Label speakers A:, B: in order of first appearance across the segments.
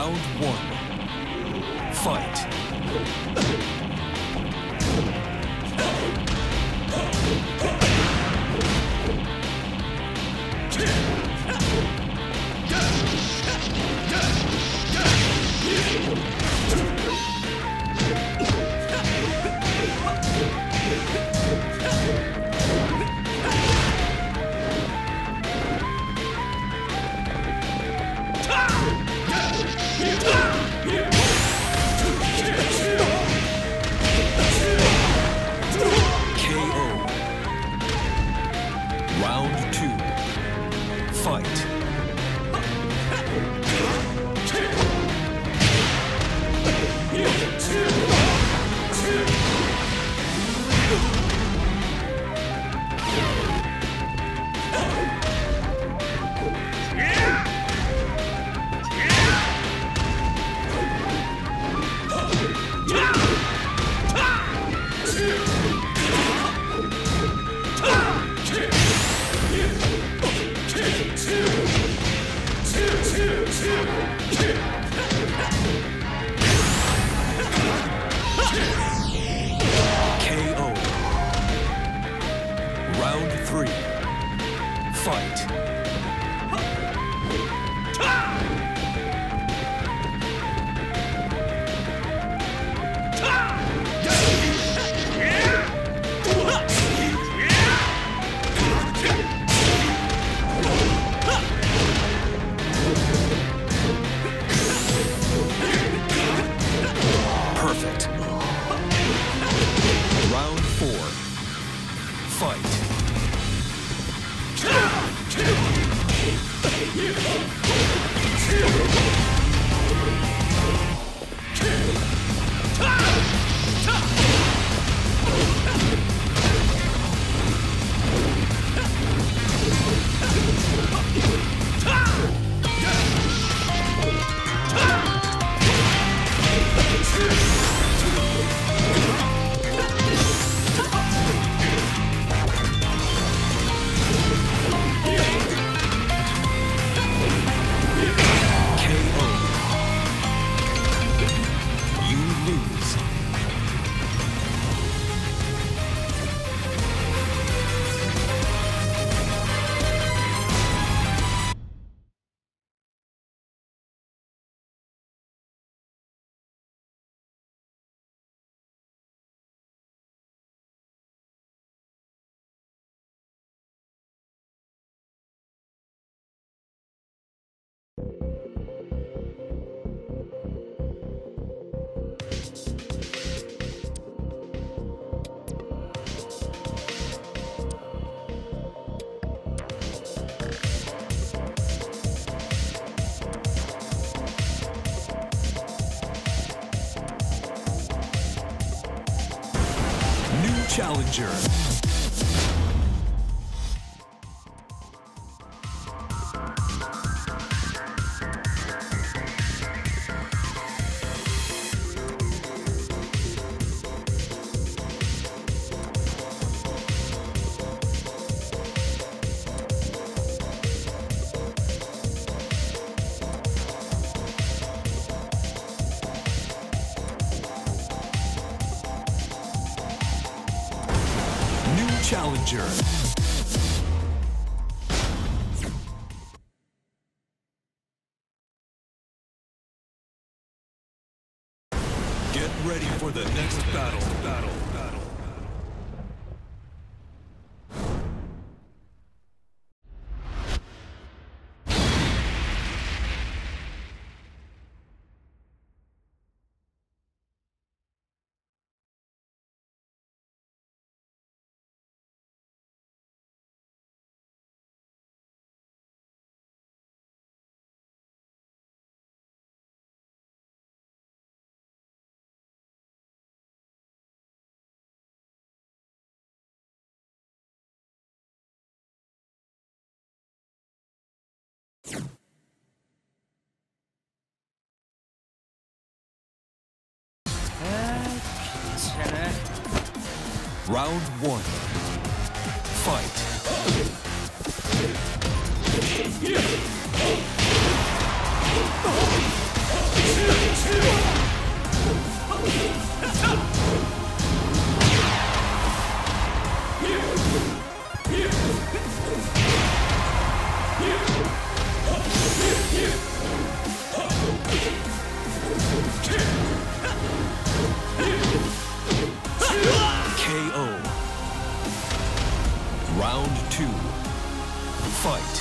A: Round one. Fight. Fight. You New challenger. Challenger. Round one. Fight. fight.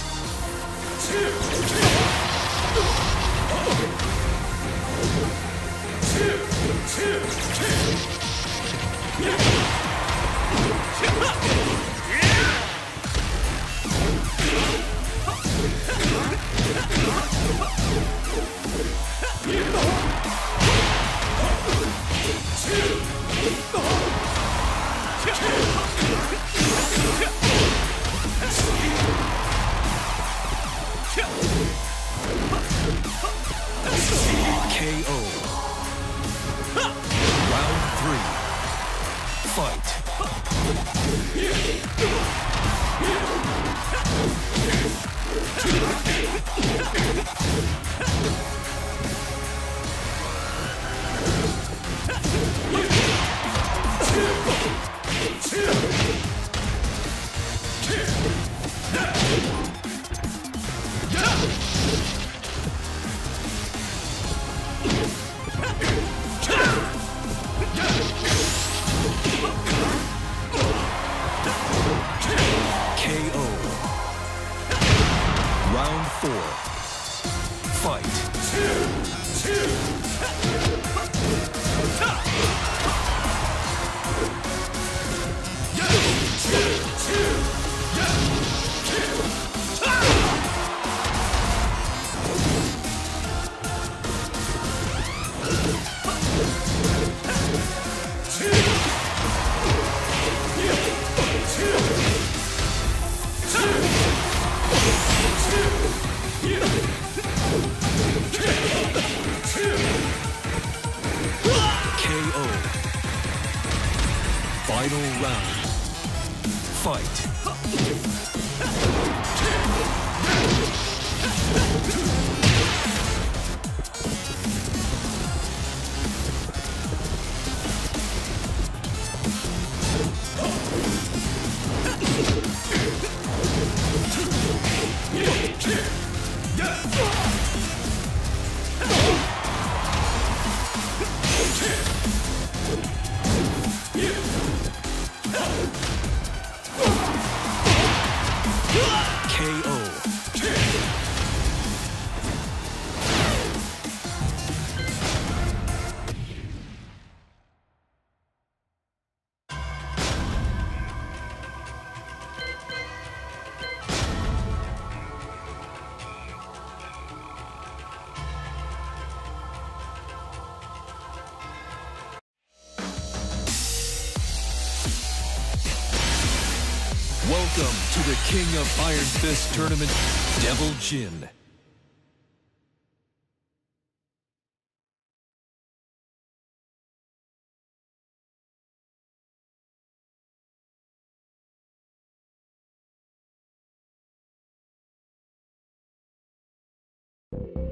A: Yeah! Welcome to the King of Iron Fist Tournament, Devil Jin.
B: you